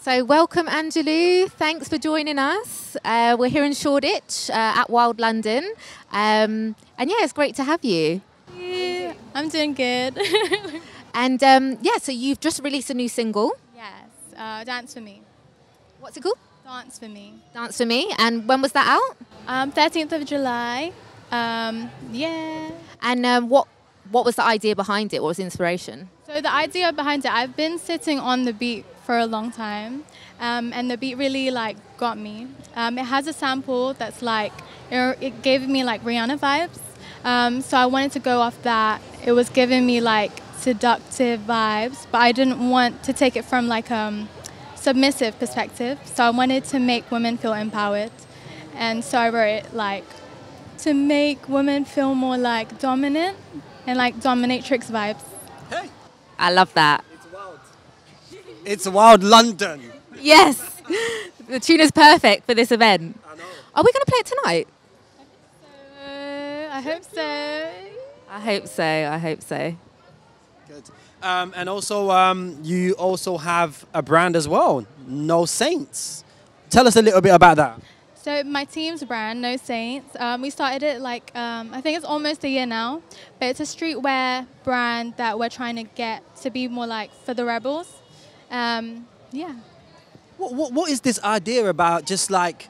So, welcome, Angelou. Thanks for joining us. Uh, we're here in Shoreditch uh, at Wild London. Um, and yeah, it's great to have you. Yeah, I'm doing good. And um, yeah, so you've just released a new single. yes, uh, Dance for Me. What's it called? Dance for Me. Dance for Me. And when was that out? Um, 13th of July. Um, yeah. And um, what what was the idea behind it? What was the inspiration? So the idea behind it, I've been sitting on the beat for a long time, um, and the beat really like got me. Um, it has a sample that's like it, it gave me like Rihanna vibes. Um, so I wanted to go off that. It was giving me like seductive vibes, but I didn't want to take it from like um submissive perspective. So I wanted to make women feel empowered, and so I wrote it like to make women feel more like dominant and like dominatrix vibes. Hey, I love that. It's wild. Wild London. Yes, the tune is perfect for this event. I know. Are we going to play it tonight? Uh, I hope so. I hope so. I hope so. Good. Um, and also, um, you also have a brand as well, No Saints. Tell us a little bit about that. So my team's brand, No Saints, um, we started it like um, I think it's almost a year now, but it's a streetwear brand that we're trying to get to be more like for the rebels. Um, yeah. What, what, what is this idea about just like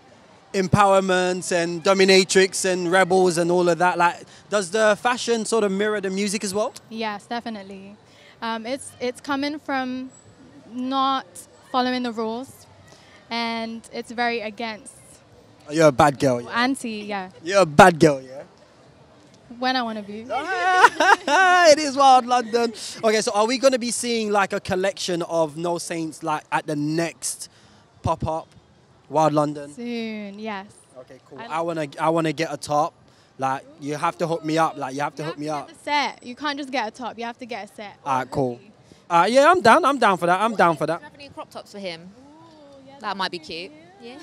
empowerment and dominatrix and rebels and all of that? Like, does the fashion sort of mirror the music as well? Yes, definitely. Um, it's it's coming from not following the rules, and it's very against You're a bad girl. Yeah? anti. Yeah, You're a bad girl, yeah? When I want to be. it is wild London. Okay, so are we going to be seeing like a collection of No Saints like at the next pop up, Wild London? Soon, yes. Okay, cool. I- I wanna, I wanna get a top. Like you have to hook me up. Like you have to You hook have me to up. get the set. You can't just get a top. You have to get a set. Alright, cool. Uh, yeah, I'm down. I'm down for that. I'm down for that. Do that. you have any crop tops for him? That might be cute. Yeah.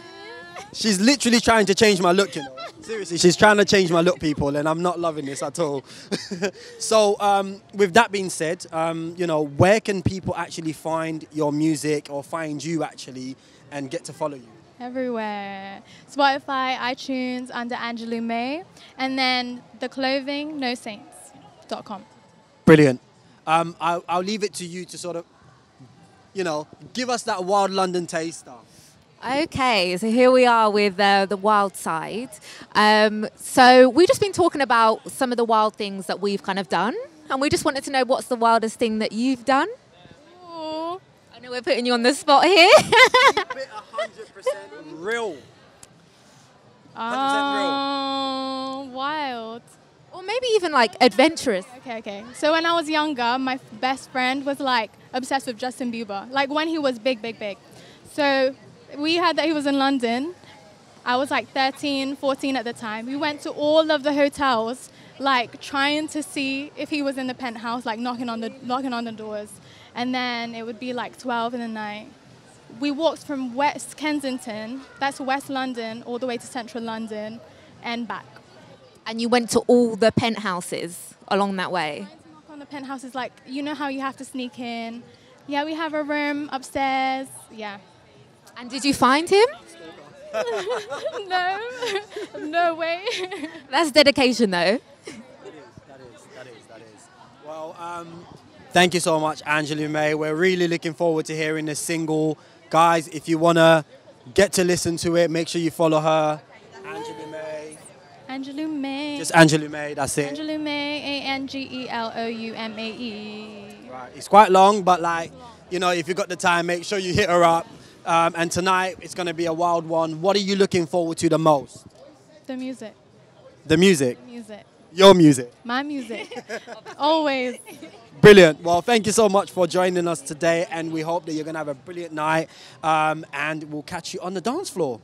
She's literally trying to change my look, you know. Seriously, she's trying to change my look, people, and I'm not loving this at all. so, um, with that being said, um, you know, where can people actually find your music or find you actually and get to follow you? Everywhere. Spotify, iTunes under Angeloumae. And then the clothing, nosaints.com. Brilliant. Um, I'll, I'll leave it to you to sort of, you know, give us that wild London taster. Okay, so here we are with uh, the wild side. Um, so we've just been talking about some of the wild things that we've kind of done, and we just wanted to know what's the wildest thing that you've done. Ooh. I know we're putting you on the spot here. Bit 100% real. 100% real. Oh, wild. or maybe even like adventurous. Okay, okay. So when I was younger, my f- best friend was like obsessed with Justin Bieber, like when he was big, big, big. So we heard that he was in London. I was like 13, 14 at the time. We went to all of the hotels, like trying to see if he was in the penthouse, like knocking on the knocking on the doors. And then it would be like 12 in the night. We walked from West Kensington, that's West London, all the way to Central London, and back. And you went to all the penthouses along that way. Knock on the penthouse is like, you know how you have to sneak in. Yeah, we have a room upstairs. Yeah. And did you find him? no, no way. That's dedication, though. That is, that is, that is. Well, um, thank you so much, Angela May. We're really looking forward to hearing this single. Guys, if you want to get to listen to it, make sure you follow her. Angela May. Angeloumae. Just Angela May, that's it. Angeloumae, A N G E L O U M A E. Right. It's quite long, but like, you know, if you've got the time, make sure you hit her up. Um, and tonight, it's going to be a wild one. What are you looking forward to the most? The music. The music. Music. Your music. My music. Always. Brilliant. Well, thank you so much for joining us today, and we hope that you're going to have a brilliant night. Um, and we'll catch you on the dance floor.